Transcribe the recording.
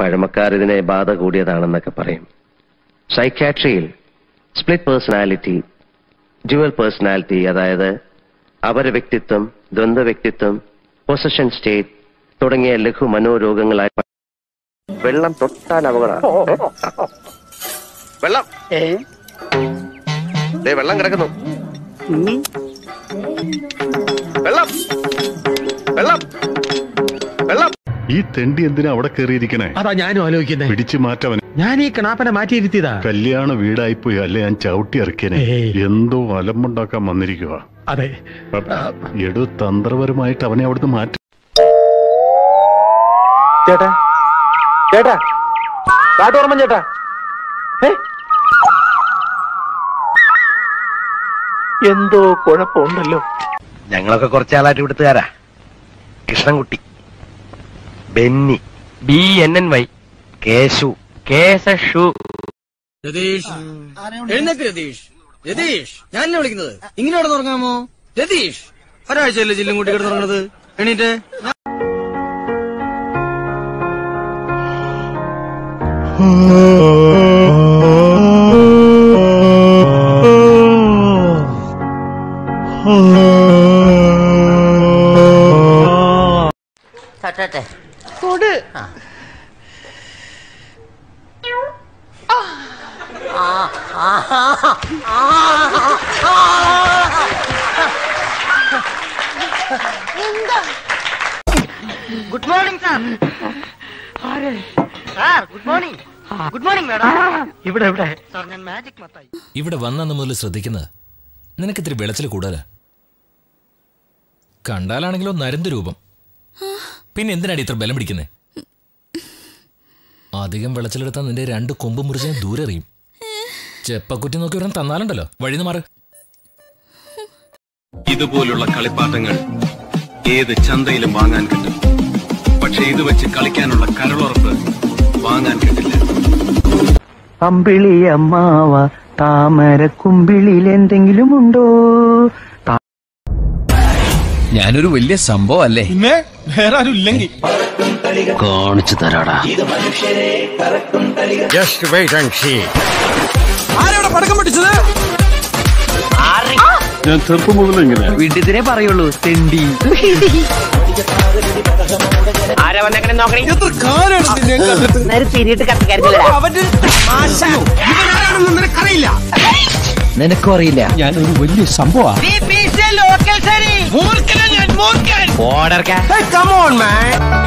പഴമക്കാർ ഇതിനെ ബാധ കൂടിയതാണെന്നൊക്കെ പറയും. സൈക്യാട്രിയിൽ സ്പ്ലിറ്റ് പേഴ്സണാലിറ്റി ഡ്യുവൽ പേഴ്സണാലിറ്റി അതായത് അപര വ്യക്തിത്വം ദ്വന്ദ്വ വ്യക്തിത്വം പൊസഷൻ സ്റ്റേറ്റ് തുടങ്ങിയ ലഘു മനോരോഗങ്ങളായി വെള്ളം തൊട്ടാൽ അപകടം. വെള്ളം. വെള്ളം കിടക്കുന്നു. വെള്ളം. തെണ്ടി എന്തിനാ അവിടെ കയറിയിരിക്കണേ അതാ ഞാനും ആലോചിക്കുന്നത് പിടിച്ചു മാറ്റവൻ. ഞാൻ ഈ കണാപ്പനെ മാറ്റിയിരുത്തിയതാ. കല്യാണ വീടായി വീടായിപ്പോയി അല്ലെ ഞാൻ ചവിട്ടി ഇറക്കിയനെ. ഏയ്. എന്തോ അലമ്പുണ്ടാക്കാൻ വന്നിരിക്കുക അതെ. എടു തന്ത്രപരമായിട്ട് അവനെ അവിടുന്ന് മാറ്റി ചേട്ടാ. ചേട്ടാ. കാട്ടോർമ്മൻ ചേട്ടാ. ഏ? എന്തോ കുഴപ്പമുണ്ടല്ലോ. ഞങ്ങളൊക്കെ കുറച്ചാളായിട്ട് ഇവിടുത്തുകാരാ. Krishnankutty. Benny. B N N Y. Keshu. Keshu Ratheesh. എഴുന്നേക്ക് രതീഷ്? ഞാൻ എന്നെ വിളിക്കുന്നത്. ഇങ്ങനെ അവിടെ തുടങ്ങാമോ രതീഷ്. ഒരാഴ്ചയല്ലേ ജില്ലും കൂട്ടി കിടന്ന് തുടങ്ങുന്നത് എണീറ്റ് തട്ടട്ടെ good morning sir. Sir good morning. Good morning madam. ഇവിടെ ഇവിടെ. സാർ ഞാൻ മാജിക് മത്തായി ഇവിടെ വന്നു മുതൽ ശ്രദ്ധിക്കുന്നത് നിനക്ക് ഇത്തിരി വെളച്ചിൽ കൂടുതലാ. കണ്ടാലാണെങ്കിലോ നരന്ത് രൂപം. പിന്നെ എന്തിനാടി ഇത്ര ബലം പിടിക്കുന്നേ? അധികം വിളച്ചിലെടുത്താൽ നിന്റെ രണ്ട് കൊമ്പ് മുറിച്ച് ഞാൻ ദൂരെ എറിയും. ചെപ്പക്കുറ്റി നോക്കി ഒരെണ്ണം തന്നാലുണ്ടല്ലോ. വഴിന്ന് മാറ്. ഇതുപോലുള്ള കളിപ്പാട്ടങ്ങൾ ഏത് ചന്തയിലും വാങ്ങാൻ കിട്ടും. പക്ഷെ ഇത് വെച്ച് കളിക്കാനുള്ള കരളുറപ്പ് വാങ്ങാൻ കിട്ടില്ല. അമ്പിളി അമ്മാവ താമര കുമ്പിളിൽ എന്തെങ്കിലും ഉണ്ടോ? ഞാനൊരു വലിയ സംഭവം അല്ലേ? പിന്നെ വേറെ ആരും ഇല്ലെങ്കിൽ. കാണിച്ചു തരാടാ. ആരവിടെ പടക്കം പൊട്ടിച്ചത്? ഞാൻ ചെറുപ്പം മുതൽ എങ്ങനെ വീട്ടിലെ പറയുള്ളൂ തെണ്ടി. ആരാ വന്നെങ്ങനെ നോക്കണേ? എത്ര കാലാണ് തിരിയിട്ട് കത്തിക്കാരില്ല അവന്റെ നിനക്കറിയില്ല. നിനക്കും അറിയില്ല. ഞാനൊരു വലിയ സംഭവമാണ് ഓർഡർ കമോൺ മാൻ.